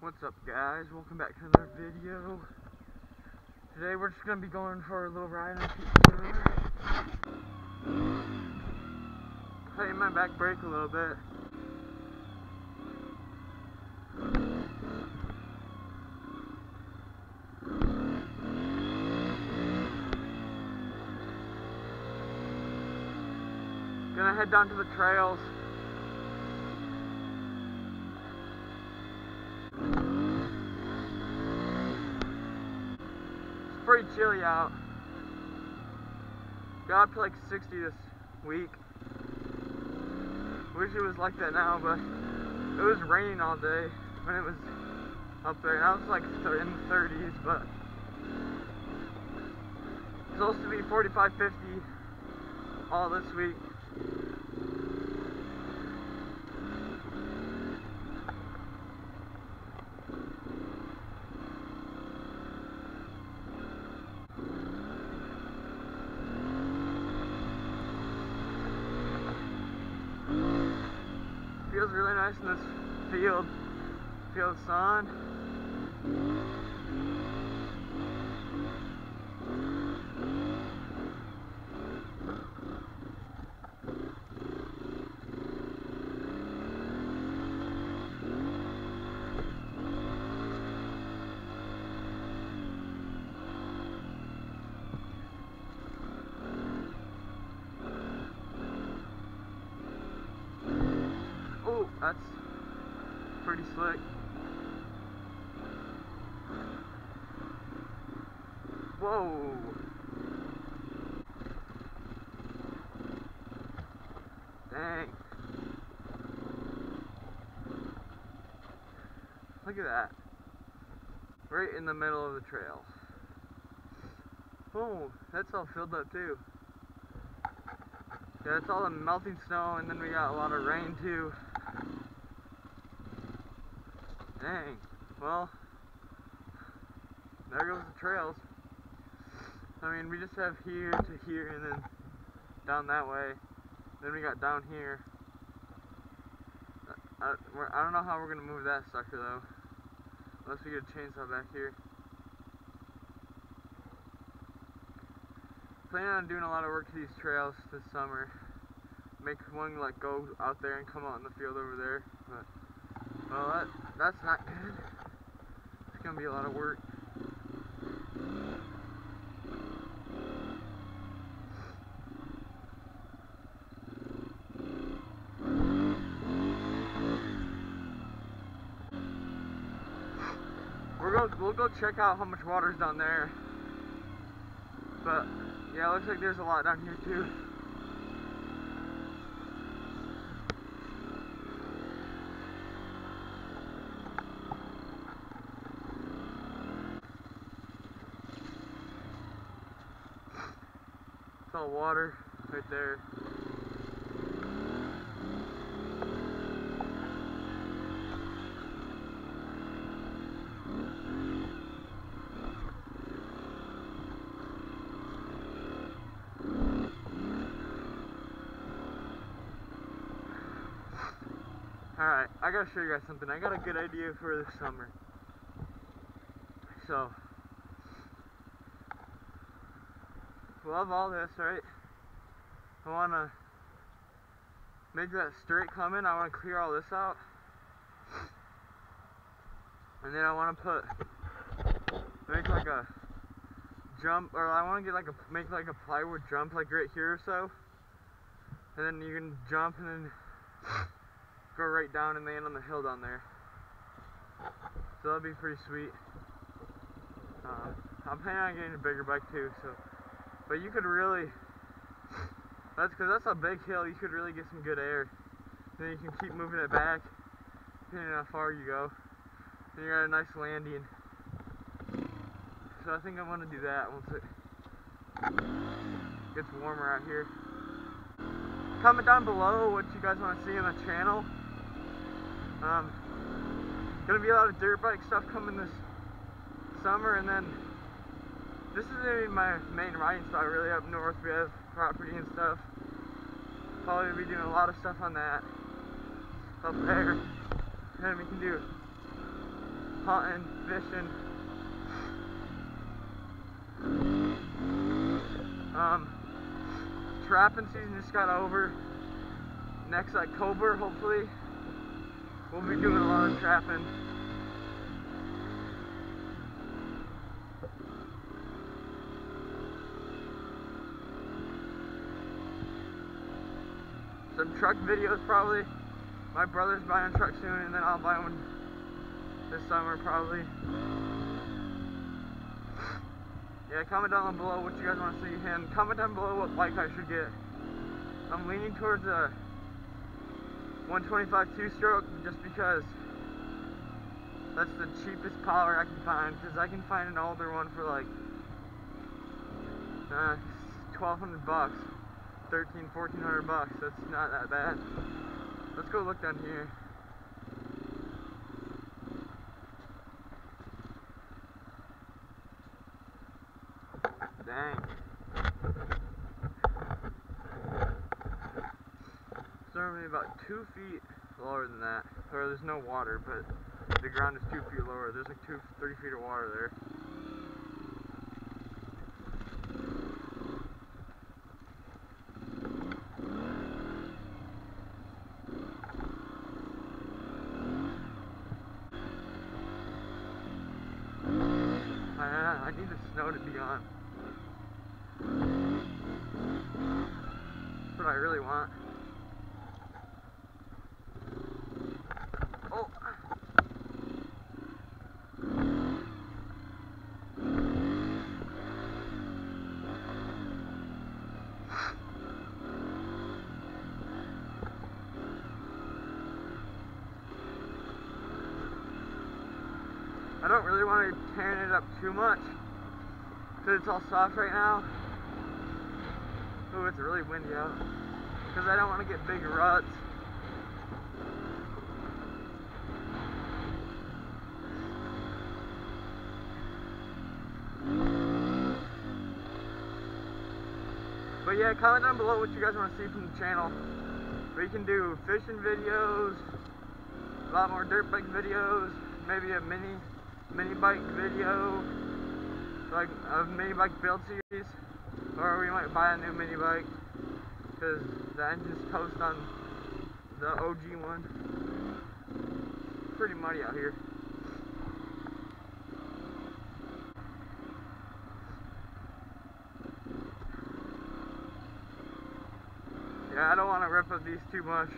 What's up guys? Welcome back to another video. Today we're just gonna be going for a little ride on Pizza. Tighten my back brake a little bit. Gonna head down to the trails. It's pretty chilly out. Got up to like 60 this week. Wish it was like that now, but it was raining all day when it was up there. Now it's like in the 30s, but it's supposed to be 45, 50 all this week. Feels really nice in this field. Feel the sun. Oh, that's pretty slick. Whoa. Dang. Look at that. Right in the middle of the trail. Oh, that's all filled up too. Yeah, it's all the melting snow, and then we got a lot of rain too. Dang. Well, there goes the trails. I mean, we just have here to here, and then down that way. Then we got down here. I, I, don't know how we're gonna move that sucker though, unless we get a chainsaw back here. Planning on doing a lot of work to these trails this summer. Make one like go out there and come out in the field over there. But well, that that's not good. It's gonna be a lot of work. We're go we'll go check out how much water's down there. But yeah, it looks like there's a lot down here too. Water right there. Alright, I gotta show you guys something. I got a good idea for this summer. So, love all this, right? I wanna make that straight coming. I wanna clear all this out. And then I wanna put, make like a jump, or I wanna get like a, make like a plywood jump like right here or so. And then you can jump and then go right down and land on the hill down there. So that'll be pretty sweet. Uh, I'm planning on getting a bigger bike too, so. But you could really, that's because that's a big hill, you could really get some good air. Then you can keep moving it back, depending on how far you go. Then you got a nice landing. So I think I'm to do that once it gets warmer out here. Comment down below what you guys want to see on the channel. Um, gonna be a lot of dirt bike stuff coming this summer, and then this is gonna be my main riding spot. Really up north, we have property and stuff. Probably be doing a lot of stuff on that up there, and we can do hunting, fishing. Um, trapping season just got over. Next October, hopefully, we'll be doing a lot of trapping. Some truck videos probably. My brother's buying a truck soon and then I'll buy one this summer probably. Yeah, comment down below what you guys want to see and comment down below what bike I should get. I'm leaning towards a 125 two-stroke just because that's the cheapest power I can find because I can find an older one for like uh, 1200 bucks 13 1400 bucks. That's not that bad. Let's go look down here. Dang. So only about two feet lower than that. Or there's no water but the ground is two feet lower. There's like two three feet of water there I need the snow to be on. That's what I really want. Oh! I don't really want to tear it up too much because it's all soft right now. Oh, it's really windy out. Because I don't want to get big ruts. But yeah, comment down below what you guys want to see from the channel. We can do fishing videos, a lot more dirt bike videos, maybe a mini mini bike video, like a mini bike build series, or we might buy a new mini bike because the engine's toast on the OG one. Pretty muddy out here. Yeah, I don't want to rip up these too much.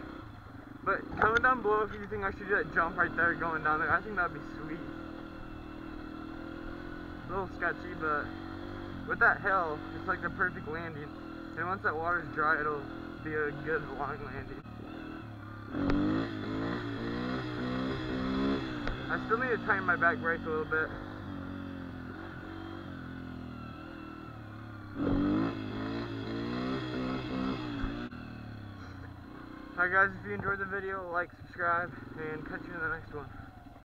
But comment down below if you think I should do that jump right there going down there. I think that'd be sweet a little sketchy, but with that hill, it's like the perfect landing. And once that water's dry, it'll be a good long landing. I still need to tighten my back brake a little bit. Alright guys, if you enjoyed the video, like, subscribe, and catch you in the next one.